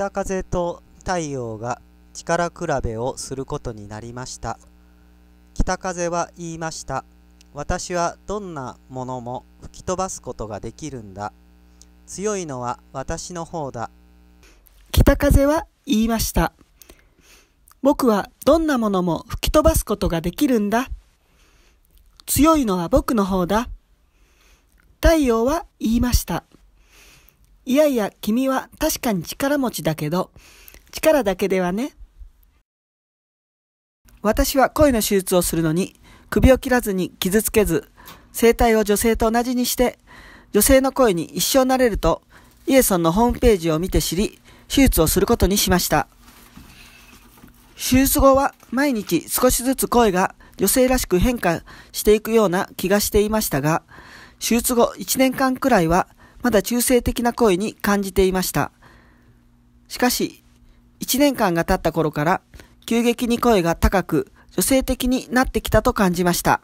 北風と太陽が力比べをすることになりました。北風は言いました。私はどんなものも吹き飛ばすことができるんだ。強いのは私の方だ。北風は言いました。僕はどんなものも吹き飛ばすことができるんだ。強いのは僕の方だ。太陽は言いました。いやいや、君は確かに力持ちだけど、力だけではね。私は恋の手術をするのに、首を切らずに傷つけず、生体を女性と同じにして、女性の声に一生なれると、イエソンのホームページを見て知り、手術をすることにしました。手術後は毎日少しずつ声が女性らしく変化していくような気がしていましたが、手術後1年間くらいはまだ中性的な声に感じていました。しかし、1年間が経った頃から、急激に声が高く、女性的になってきたと感じました。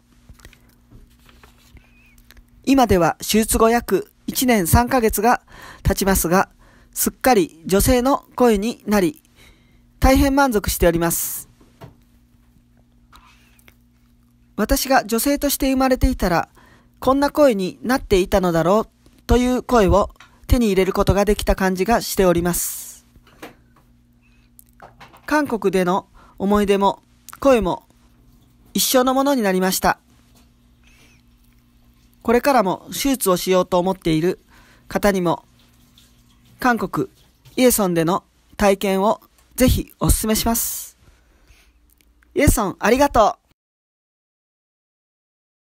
今では手術後約1年3ヶ月が経ちますが、すっかり女性の声になり、大変満足しております。私が女性として生まれていたら、こんな声になっていたのだろうという声を手に入れることができた感じがしております。韓国での思い出も声も一生のものになりました。これからも手術をしようと思っている方にも韓国イエソンでの体験をぜひお勧めします。イエソンありがとう